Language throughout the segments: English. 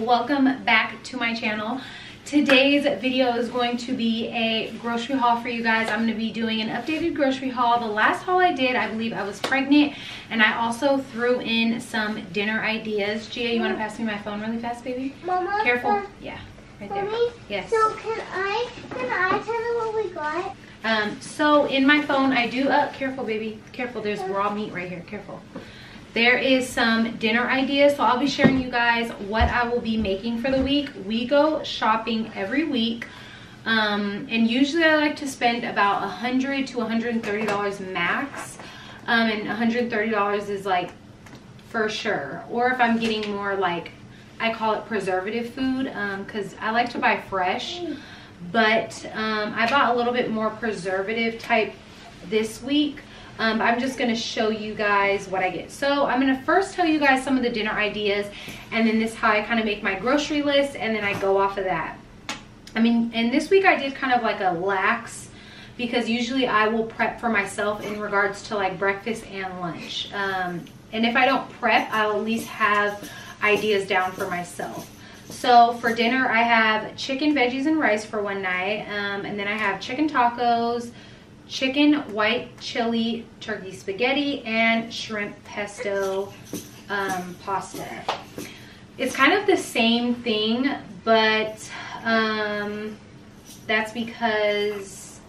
welcome back to my channel. Today's video is going to be a grocery haul for you guys. I'm going to be doing an updated grocery haul. The last haul i did i believe i was pregnant and i also threw in some dinner ideas. Gia you want to pass me my phone really fast baby? Mama, careful. uh, yeah right there. Mommy, yes. So can I can I tell them what we got? Um, so in my phone, I do, uh, careful baby, careful, there's raw meat right here, careful. There is some dinner ideas, so I'll be sharing you guys what I will be making for the week. We go shopping every week, um, and usually I like to spend about 100 to $130 max, um, and $130 is like for sure. Or if I'm getting more like, I call it preservative food, because I like to buy fresh but um, I bought a little bit more preservative type this week. Um, I'm just gonna show you guys what I get. So I'm gonna first tell you guys some of the dinner ideas and then this how I kind of make my grocery list and then I go off of that. I mean, and this week I did kind of like a lax because usually I will prep for myself in regards to like breakfast and lunch. Um, and if I don't prep, I'll at least have ideas down for myself. So for dinner, I have chicken, veggies, and rice for one night. Um, and then I have chicken tacos, chicken white chili turkey spaghetti, and shrimp pesto um, pasta. It's kind of the same thing, but um, that's because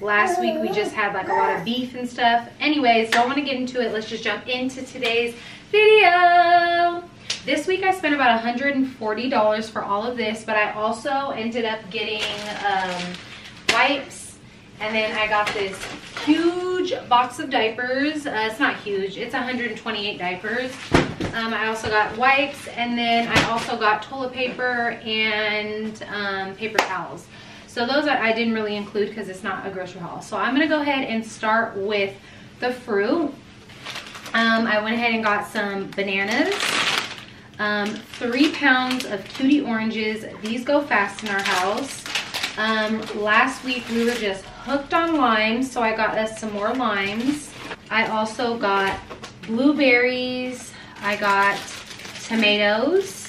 last week we just had like a lot of beef and stuff. Anyways, don't want to get into it. Let's just jump into today's video. This week I spent about $140 for all of this, but I also ended up getting um, wipes and then I got this huge box of diapers. Uh, it's not huge, it's 128 diapers. Um, I also got wipes and then I also got toilet paper and um, paper towels. So those I didn't really include because it's not a grocery haul. So I'm gonna go ahead and start with the fruit. Um, I went ahead and got some bananas, um, three pounds of cutie oranges. These go fast in our house. Um, last week we were just hooked on limes, so I got us some more limes. I also got blueberries. I got tomatoes.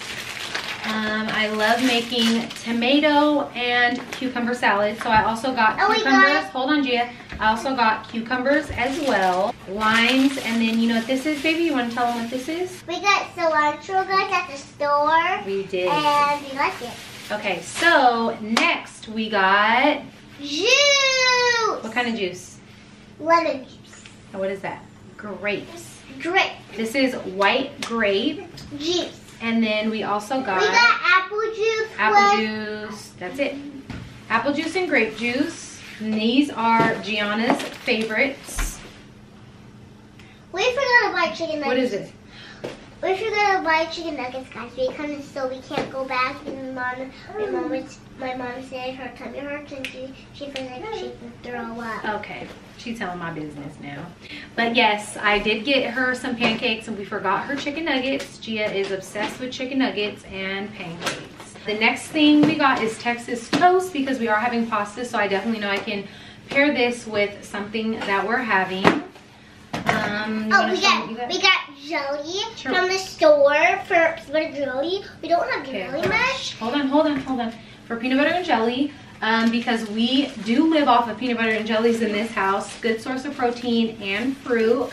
Um, I love making tomato and cucumber salad. So I also got Oh, cucumbers. Hold on, Gia. I also got cucumbers as well. Limes. And then you know what this is, baby? You want to tell them what this is? We got cilantro guys at the store. We did. And we like it. Okay, so next we got, Juice! what kind of juice? Lemon juice. Oh, What is that? Grapes. Grape This is white grape. juice. And then we also got, we got apple juice. apple juice. That's it. Apple juice and grape juice. And these are Gianna's favorites. We forgot to buy chicken nuggets. What is it? We forgot to buy chicken nuggets, guys. We come so we can't go back. And mom, my mom, my mom said her tummy hurts and she she feels like she can throw up. Okay, she's telling my business now. But yes, I did get her some pancakes and we forgot her chicken nuggets. Gia is obsessed with chicken nuggets and pancakes. The next thing we got is Texas toast because we are having pasta, so I definitely know I can pair this with something that we're having. Um, Oh, we got we got jelly Sure. from the store for peanut butter jelly. We don't have Okay, jelly much. Hold on, hold on, hold on. For peanut butter and jelly, um, because we do live off of peanut butter and jellies in this house. Good source of protein and fruit.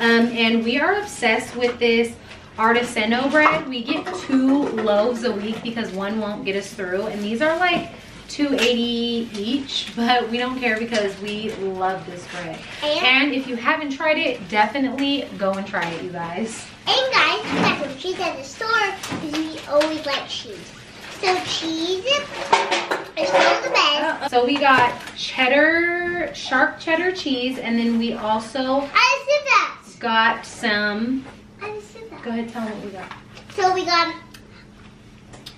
Um, and we are obsessed with this Artesano bread. We get two loaves a week because one won't get us through. And these are like 280 each, but we don't care because we love this bread. And, And if you haven't tried it, definitely go and try it, you guys. and guys, we got some cheese at the store because we always like cheese. So cheese is still the best. So we got cheddar, sharp cheddar cheese, and then we also I said that. got some, I said that. go ahead, tell them what we got. So we got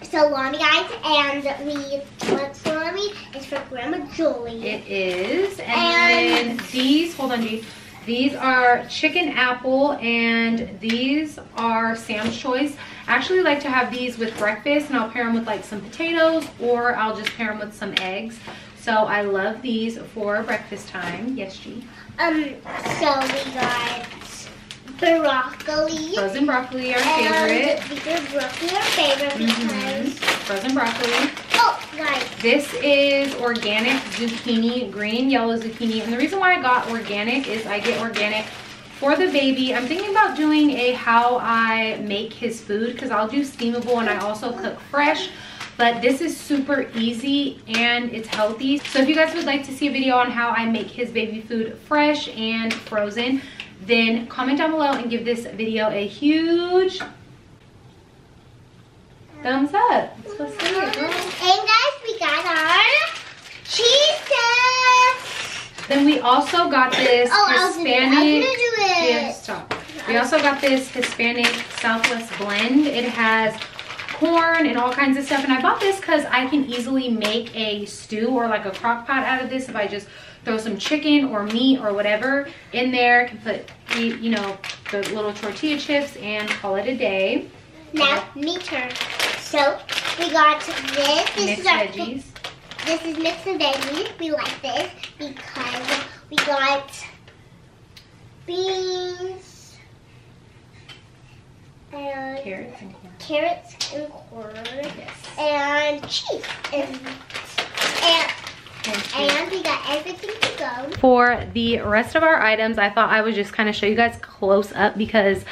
salami, guys, and we what salami is for Grandma Julie. It is, and, And- then these, hold on, G. These are chicken apple, and these are Sam's Choice. I actually like to have these with breakfast, and I'll pair them with like some potatoes, or I'll just pair them with some eggs. So I love these for breakfast time. Yes, G. Um, so we got broccoli. Frozen broccoli, our favorite. broccoli, our favorite Mhm. because. Frozen broccoli. Oh, guys. This is organic zucchini, green and yellow zucchini. And the reason why I got organic is I get organic for the baby. I'm thinking about doing a how I make his food because I'll do steamable and I also cook fresh. But this is super easy and it's healthy. So if you guys would like to see a video on how I make his baby food fresh and frozen, then comment down below and give this video a huge thumbs up. It, girl. And guys, we got our cheese test. Then we also got this Oh, I was I was Hispanic. gonna do it. Yeah, stop. We also got this Hispanic Southwest blend. It has corn and all kinds of stuff. And I bought this because I can easily make a stew or like a crock pot out of this if I just throw some chicken or meat or whatever in there. Can put, you know, the little tortilla chips and call it a day. Now, me turn. So, we got this. This Mixed is our veggies. This is mixed veggies. We like this because we got beans and Carrots and corn. carrots and corn Yes. and cheese and and we got everything to go. For the rest of our items, I thought I would just kind of show you guys close up because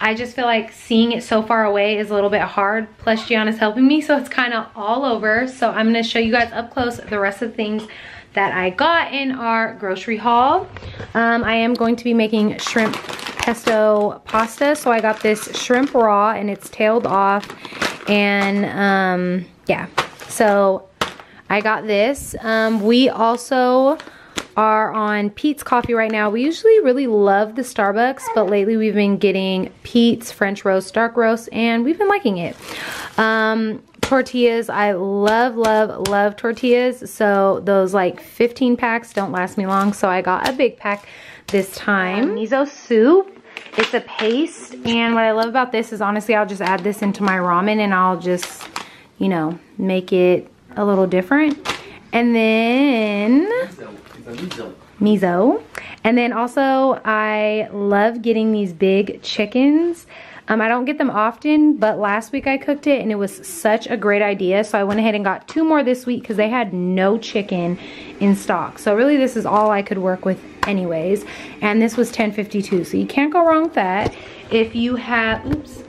I just feel like seeing it so far away is a little bit hard. Plus Gianna's helping me, so it's kind of all over. So I'm gonna show you guys up close the rest of the things that I got in our grocery haul. Um, I am going to be making shrimp pesto pasta. So I got this shrimp raw and it's tailed off. And um, yeah, so I got this. Um, we also are on Peet's Coffee right now. We usually really love the Starbucks, but lately we've been getting Peet's French Roast, Dark Roast, and we've been liking it. Um, tortillas, I love, love, love tortillas. So those like 15 packs don't last me long. So I got a big pack this time. Miso soup. It's a paste, and what I love about this is honestly, I'll just add this into my ramen and I'll just, you know, make it a little different. And then miso. And then also I love getting these big chickens. Um, I don't get them often, but last week I cooked it and it was such a great idea. So I went ahead and got two more this week because they had no chicken in stock. So really this is all I could work with anyways. And this was 10.52, so you can't go wrong with that. If you have, oops,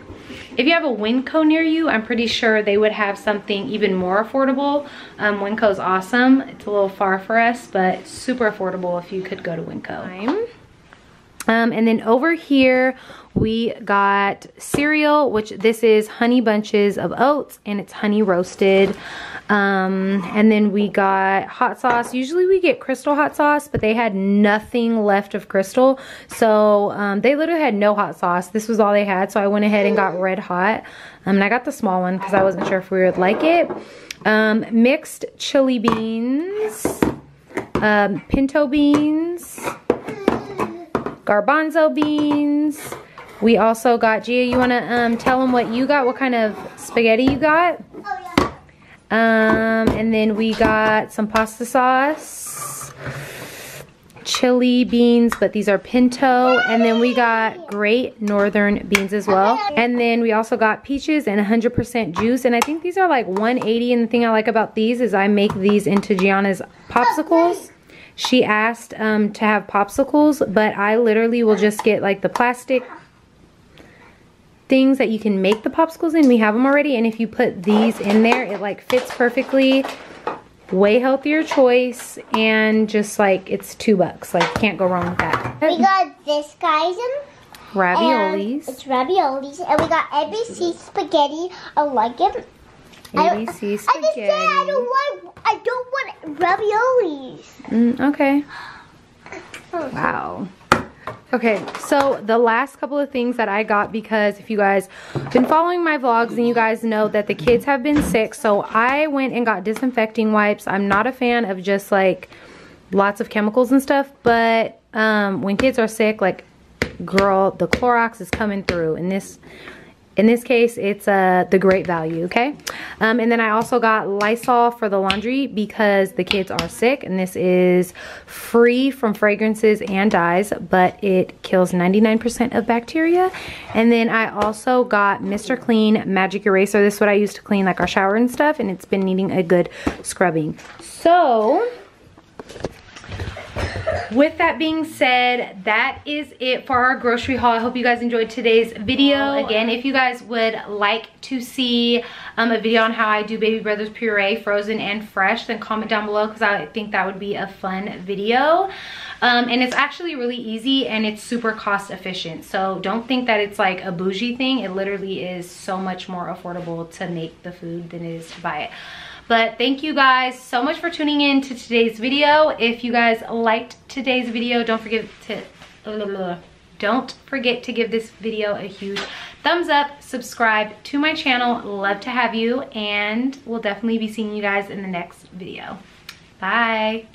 if you have a Winco near you, I'm pretty sure they would have something even more affordable. Um, Winco's awesome. It's a little far for us, but super affordable if you could go to Winco. Um, and then over here, we got cereal, which this is honey bunches of oats and it's honey roasted. Um, and then we got hot sauce. Usually we get crystal hot sauce, but they had nothing left of crystal. So um, they literally had no hot sauce. This was all they had. So I went ahead and got red hot. Um, and I got the small one because I wasn't sure if we would like it. Um, mixed chili beans, um, pinto beans, garbanzo beans. We also got, Gia, you want to um, tell them what you got? What kind of spaghetti you got? Oh yeah. Um, and then we got some pasta sauce, chili beans, but these are pinto. And then we got great northern beans as well. And then we also got peaches and 100% juice. And I think these are like 180. And the thing I like about these is I make these into Gianna's popsicles. She asked um, to have popsicles, but I literally will just get like the plastic things that you can make the popsicles in. We have them already. And if you put these in there, it like fits perfectly. Way healthier choice. And just like, it's two bucks. Like, can't go wrong with that. We got this, guys. Raviolis. It's raviolis. And we got ABC spaghetti. I like it. I- ABC I just spaghetti. I don't want. I don't want raviolis. Mm, okay. Oh, Wow. Okay, so the last couple of things that I got because if you guys been following my vlogs and you guys know that the kids have been sick. So I went and got disinfecting wipes. I'm not a fan of just like lots of chemicals and stuff, but um, when kids are sick, like girl, the Clorox is coming through and this in this case, it's uh, the great value, okay? Um, and then I also got Lysol for the laundry because the kids are sick. And this is free from fragrances and dyes, but it kills 99% of bacteria. And then I also got Mr. Clean Magic Eraser. This is what I use to clean like our shower and stuff. And it's been needing a good scrubbing. So with that being said that is it for our grocery haul. I hope you guys enjoyed today's video. Again if you guys would like to see um, a video on how i do baby brothers puree frozen and fresh then comment down below because i think that would be a fun video. Um, and it's actually really easy and it's super cost efficient. So don't think that it's like a bougie thing. It literally is so much more affordable to make the food than it is to buy it but thank you guys so much for tuning in to today's video. If you guys liked today's video, don't forget to don't forget to give this video a huge thumbs up, subscribe to my channel. Love to have you and we'll definitely be seeing you guys in the next video. Bye.